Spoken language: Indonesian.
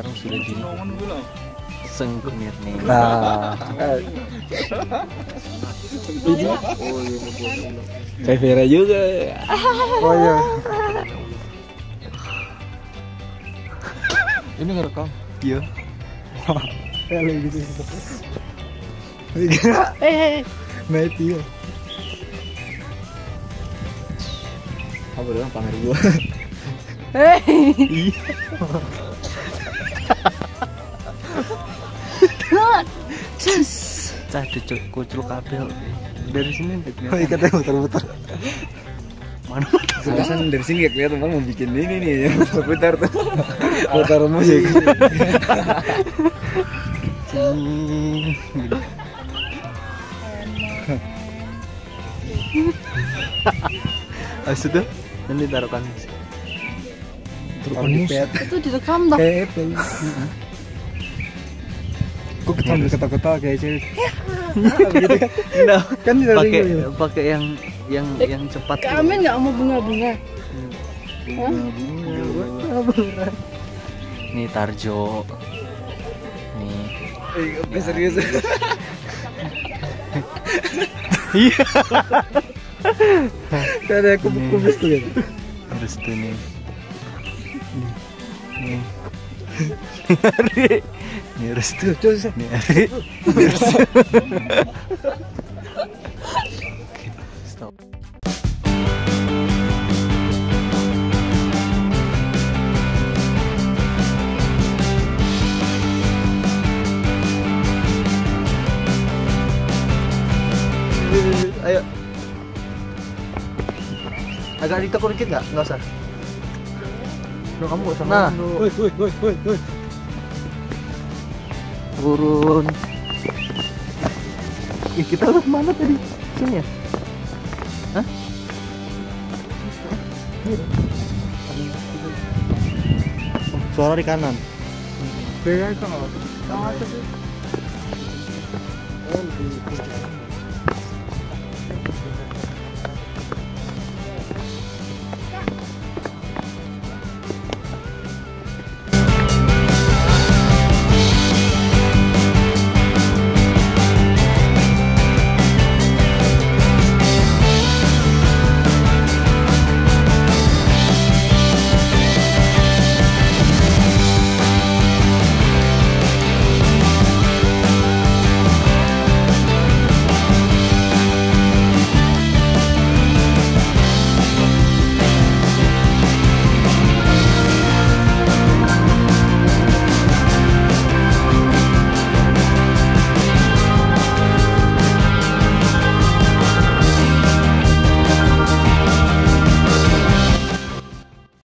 sekarang sudah di Sengkumir nih. Nah, kayak Vera juga. Oh iya. Ini ngerekam. Iya. Lagi gitu. Eh, iya. Apa dong pamer gua? Eh. Cah cucuk kucul kabel. Dari sini udah Oh, ikatnya muter-muter. Mana? Sekarang dari sini ya kelihatan bang mau bikin ini nih ya. Putar tuh. Putar musik. Ah, sudah. Nanti taruhkan musik. Itu direkam dah. Kayak Apple. Kok sambil ketawa-ketawa kayak cewek. gitu kan. Nah, Kan tidak ada pakai gitu. pakai yang yang yang cepat. Kak Amin nggak mau bunga-bunga. Nih Tarjo. Nih. Eh, serius. Iya. Kan ada kubis tuh kan. Harus tuh nih. Nih. Nih harus tuh. Stop. Ayo. Agak ditekuk dikit nggak? Nggak usah. Lu kamu nggak usah. Nah, Woi, woi, woi, woi, woi. turun. Ih, kita harus mana tadi? Sini ya? Hah? Oh, suara di kanan. Kan. Oh, tuh.